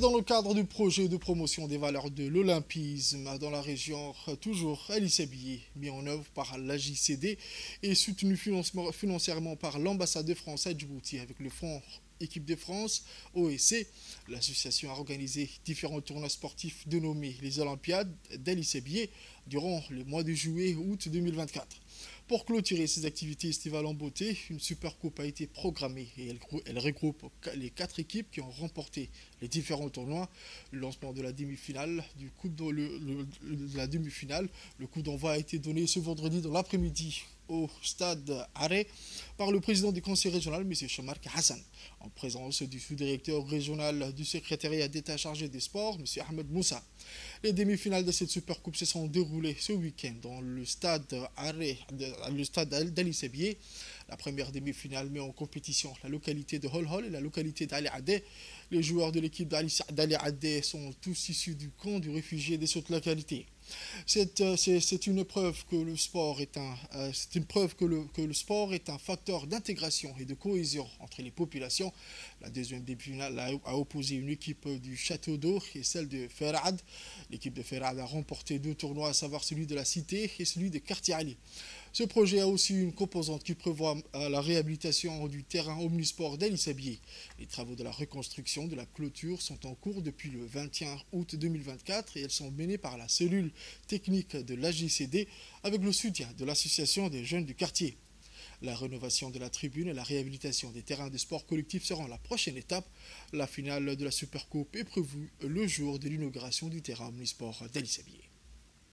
dans le cadre du projet de promotion des valeurs de l'olympisme dans la région, toujours Alice mis en œuvre par la JCD et soutenu financièrement par l'ambassade de France à Djibouti avec le fonds Équipe de France, OEC. L'association a organisé différents tournois sportifs dénommés les Olympiades d'Alice durant le mois de juillet-août 2024. Pour clôturer ces activités estivales en beauté, une super coupe a été programmée et elle, regroupe les quatre équipes qui ont remporté les différents tournois. Le lancement de la demi-finale du coup de, la demi-finale, le coup d'envoi a été donné ce vendredi dans l'après-midi au stade Arrêt par le président du conseil régional, M. Chamark Hassan, en présence du sous-directeur régional du secrétariat d'État chargé des sports, M. Ahmed Moussa. Les demi-finales de cette Supercoupe se sont déroulées ce week-end dans le stade Arrêt, le stade d'Ali La première demi-finale met en compétition la localité de Hol Hol et la localité d'Ali Adé. Les joueurs de l'équipe d'Ali Adé sont tous issus du camp du réfugié de cette localité. Euh, c'est une preuve que le sport est un, facteur d'intégration et de cohésion entre les populations. La deuxième demi-finale a, opposé une équipe du Château d'Eau et celle de Ferrad. L'équipe de Ferrad a remporté deux tournois, à savoir celui de la Cité et celui de Quartier Ali. Ce projet a aussi une composante qui prévoit euh, la réhabilitation du terrain omnisport d'Elissabier. Les travaux de la reconstruction de la clôture sont en cours depuis le 21 août 2024 et elles sont menées par la cellule technique de l'AGCD avec le soutien de l'association des jeunes du quartier. La rénovation de la tribune et la réhabilitation des terrains de sport collectifs seront la prochaine étape. La finale de la Supercoupe est prévue le jour de l'inauguration du terrain omnisport d'Elissabier.